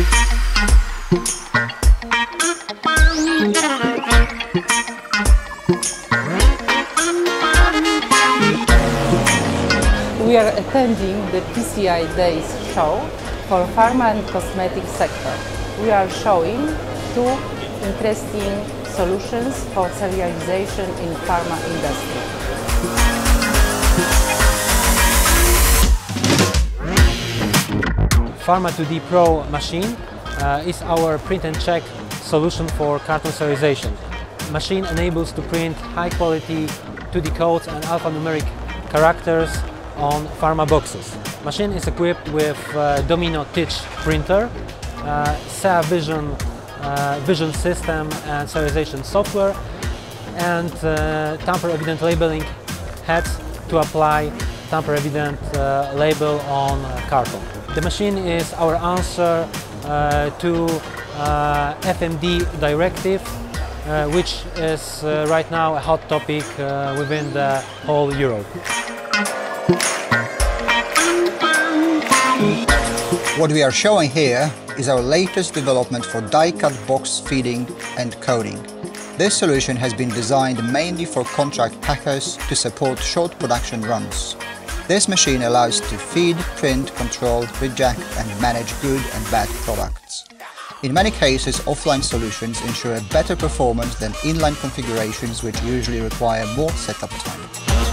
We are attending the PCI Days show for pharma and cosmetic sector. We are showing two interesting solutions for serialization in pharma industry. Pharma 2D Pro machine uh, is our print and check solution for carton serialization. Machine enables to print high quality 2D codes and alphanumeric characters on pharma boxes. Machine is equipped with uh, Domino Titch printer, uh, SEA Vision uh, vision system and serialization software and uh, tamper-evident labeling heads to apply tamper-evident uh, label on uh, carton. The machine is our answer uh, to uh, FMD directive uh, which is uh, right now a hot topic uh, within the whole Europe. What we are showing here is our latest development for die-cut box feeding and coding. This solution has been designed mainly for contract packers to support short production runs. This machine allows to feed, print, control, reject and manage good and bad products. In many cases, offline solutions ensure a better performance than inline configurations which usually require more setup time.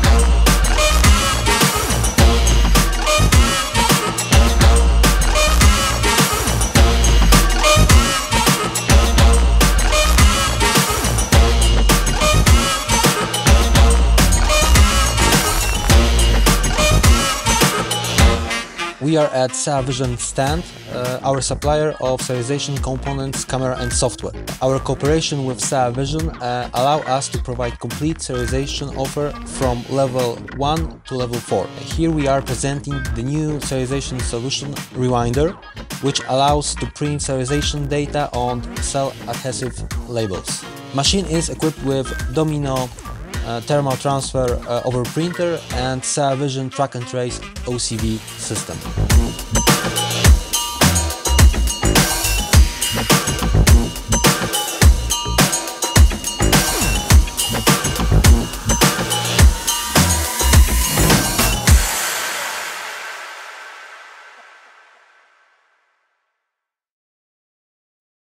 We are at SEA Vision stand, uh, our supplier of serialization components, camera and software. Our cooperation with SEA Vision uh, allow us to provide complete serialization offer from level 1 to level 4. Here we are presenting the new serialization solution Rewinder, which allows to print serialization data on cell adhesive labels. Machine is equipped with Domino thermal transfer uh, over printer and Vision track and trace OCV system.